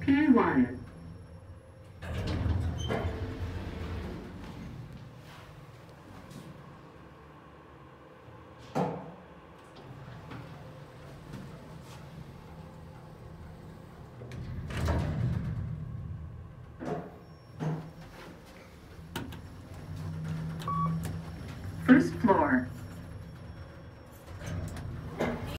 P1. First floor.